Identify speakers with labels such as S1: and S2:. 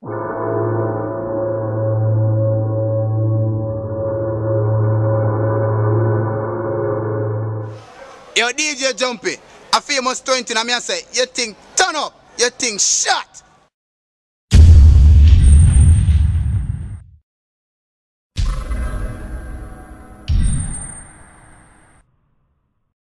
S1: Yo, DJ Jumpy, a famous 20 and I say, you think turn up, you think shut?